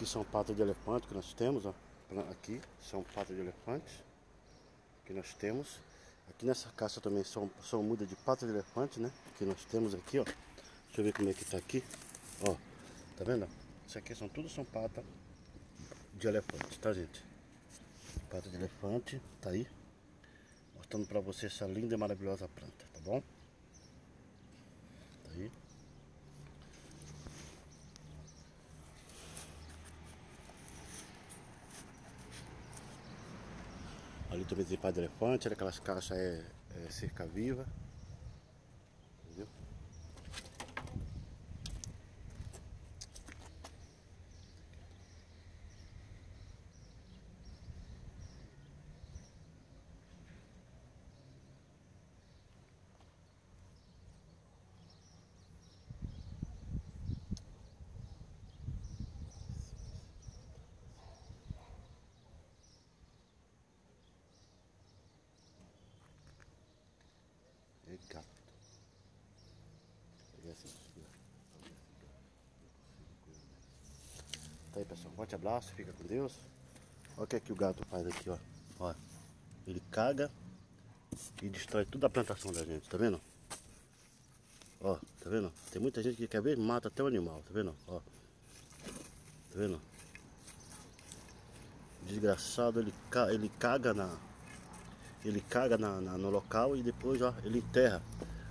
Aqui são patas de elefante que nós temos, ó. Aqui são patas de elefante que nós temos. Aqui nessa caixa também são, são mudas de patas de elefante, né? Que nós temos aqui, ó. Deixa eu ver como é que tá aqui. Ó, tá vendo? Isso aqui são tudo são patas de elefante, tá gente? Pata de elefante, tá aí. Mostrando pra você essa linda e maravilhosa planta, tá bom? Tá aí. Ali também tem pá de elefante, aquelas caixas é, é cerca viva. Entendeu? É gato. Peguei assim, Tá aí pessoal, um forte abraço, fica com Deus. Olha o que, é que o gato faz aqui, ó. ó. Ele caga e destrói toda a plantação da gente, tá vendo? Ó, tá vendo? Tem muita gente que quer ver mata até o animal, tá vendo? Ó. Tá vendo? Desgraçado, ele, ele caga na, ele caga na, na, no local e depois ó, ele enterra.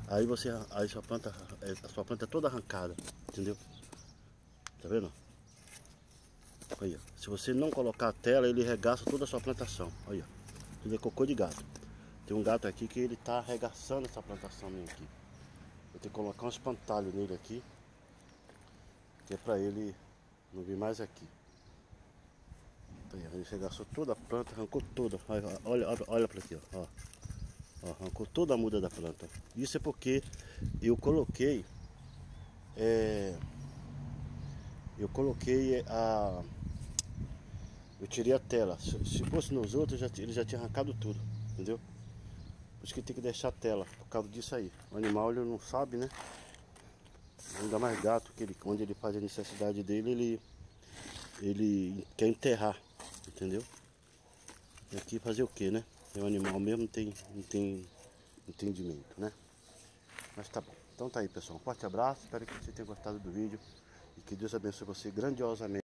Aí você, aí sua planta, é, a sua planta é toda arrancada, entendeu? Tá vendo? Aí, ó. Se você não colocar a tela, ele regaça toda a sua plantação. Ó. Tudo é cocô de gato. Tem um gato aqui que ele tá arregaçando essa plantação minha aqui. Eu tenho que colocar um espantalho nele aqui. Que é pra ele não vir mais aqui. Aí, ele regaçou toda a planta, arrancou toda. Olha, olha, olha para aqui, ó. ó. Arrancou toda a muda da planta. Isso é porque eu coloquei. É, eu coloquei a. Eu tirei a tela. Se, se fosse nos outros, já, ele já tinha arrancado tudo. Entendeu? Por isso que tem que deixar a tela. Por causa disso aí. O animal ele não sabe, né? Ainda mais gato, que ele, onde ele faz a necessidade dele, ele, ele quer enterrar entendeu? E aqui fazer o que, né? Um animal mesmo, tem, não tem entendimento, né? Mas tá bom. Então tá aí, pessoal. Um forte abraço. Espero que você tenha gostado do vídeo. E que Deus abençoe você grandiosamente.